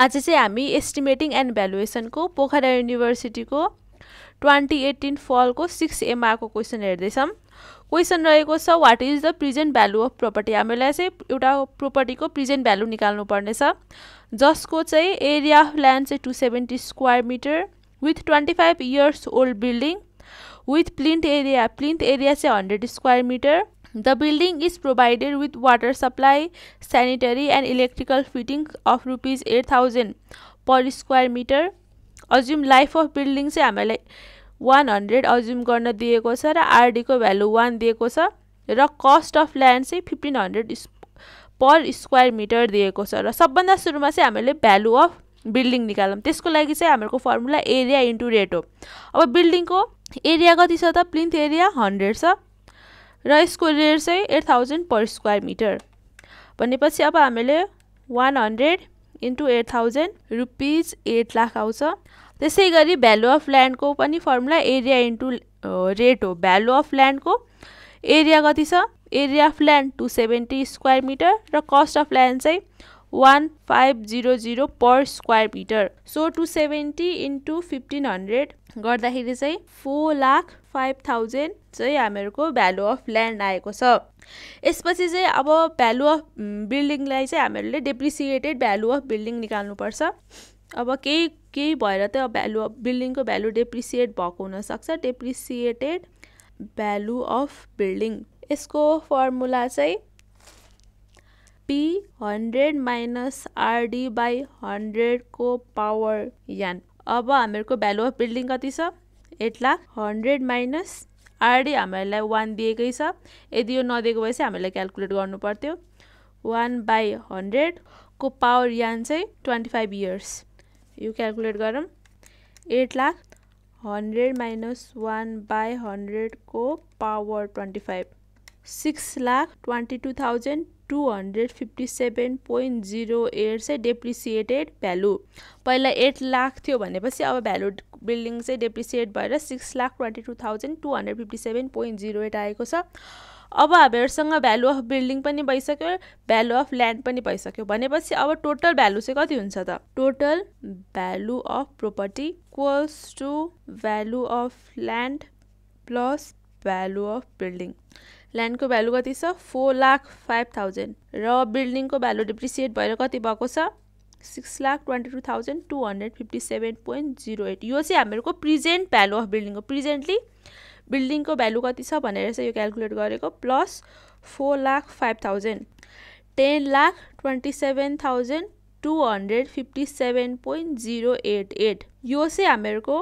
आज चाहिँ हामी एस्टिमेटिङ एन्ड भ्यालुएसनको पोखरा युनिभर्सिटीको ट्वेन्टी एटिन फलको सिक्स एमआरको क्वेसन हेर्दैछौँ। क्वेसन रहेको छ what is the present value of property हामीलाई चाहिँ एउटा प्रोपर्टीको प्रिजेन्ट भ्यालु निकाल्नु पर्नेछ जसको चाहिँ एरिया अफ ल्यान्ड चाहिँ two seventy square meter with twenty five years old building with plinth area plinth area चाहिँ hundred square meter The building is provided with water supply, sanitary and electrical fitting of rupees 8000 per square meter. Assume life of building चाहिँ हामीलाई one hundred assume गर्न दिएको छ र आरडीको value one दिएको छ र कस्ट अफ ल्यान्ड चाहिँ fifteen hundred per square meter दिएको छ र सबभन्दा सुरुमा चाहिँ हामीले भ्यालु अफ बिल्डिङ निकालौँ। त्यसको लागि चाहिँ हाम्रो फर्मुला एरिया इन्टु रेट हो। अब बिल्डिङको एरिया कति छ त? प्लिन्थ एरिया हन्ड्रेड छ। र यसको रेट चाहिँ eight thousand per square meter. भनेपछि अब हामीले one hundred into eight thousand rupees eight lakh आउँछ। त्यसै गरी भ्यालु अफ ल्यान्डको पनि फर्मुला एरिया इन्टु रेट हो। भ्यालु अफ ल्यान्डको एरिया कति छ? Area of land two seventy square meter र कस्ट अफ ल्यान्ड चाहिँ one five zero zero per square meter so two seventy into fifteen hundred गर्दाखेरि चाहिँ फोर लाख फाइभ थाउजन्ड चाहिँ हामीहरूको भ्यालु अफ ल्यान्ड आएको छ। यसपछि चाहिँ अब भ्यालु अफ बिल्डिङलाई चाहिँ हामीहरूले डेप्रिसिएटेड भ्यालु अफ बिल्डिङ निकाल्नुपर्छ। अब केही केही भएर त भ्यालु अफ बिल्डिङको भ्यालु डेप्रिसिएट भएको हुनसक्छ। डेप्रिसिएटेड भ्यालु अफ बिल्डिङ यसको फर्मुला चाहिँ P hundred minus RD by हन्ड्रेडको power n. अब हामीहरूको भ्यालु अफ बिल्डिङ कति छ? Eight lakh hundred minus RD हामीहरूलाई वान दिएकै छ। यदि यो नदिएको भए चाहिँ हामीलाई क्यालकुलेट गर्नु पर्थ्यो। वान बाई हन्ड्रेडको पावर यान चाहिँ ट्वेन्टी फाइभ इयर्स यो क्यालकुलेट गरौँ। Eight lakh hundred minus one by हन्ड्रेडको power twenty five six lakh twenty two thousand two hundred fifty seven point zero eight चाहिँ डेप्रिसिएटेड भ्यालु पहिला eight lakh थियो भनेपछि अब value building चाहिँ depreciate भएर six lakh twenty two thousand two hundred fifty seven point zero eight आएको छ। अब हामीहरूसँग भ्यालु अफ बिल्डिङ पनि भइसक्यो भ्यालु अफ ल्यान्ड पनि भइसक्यो भनेपछि अब टोटल भ्यालु चाहिँ कति हुन्छ त? Total value of property equals to value of land plus value of building ल्यान्डको value कति छ? Four lakh five thousand. र बिल्डिङको भ्यालु डिप्रिसिएट भएर कति भएको छ? Six lakh twenty two thousand two hundred fifty seven point zero eight. यो चाहिँ हामीहरूको प्रिजेन्ट भ्यालु अफ बिल्डिङको। प्रिजेन्टली बिल्डिङको भ्यालु कति छ भनेर चाहिँ यो क्यालकुलेट गरेको। Plus four lakh five thousand. Ten lakh twenty seven thousand two hundred fifty seven point zero eight eight. यो चाहिँ हामीहरूको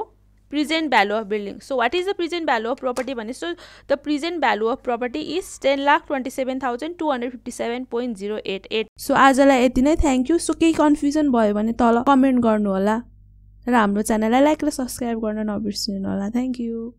present value of building so what is the present value of property भने so the present value of property is ten lakh twenty seven thousand two hundred fifty seven point zero eight eight so आजलाई यति नै। Thank you so केही confusion भयो भने तल comment गर्नुहोला र हाम्रो च्यानललाई लाइक र सब्सक्राइब गर्न नबिर्सिनु होला। Thank you